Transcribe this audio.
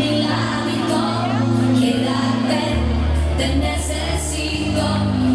mi lado quédate, te necesito.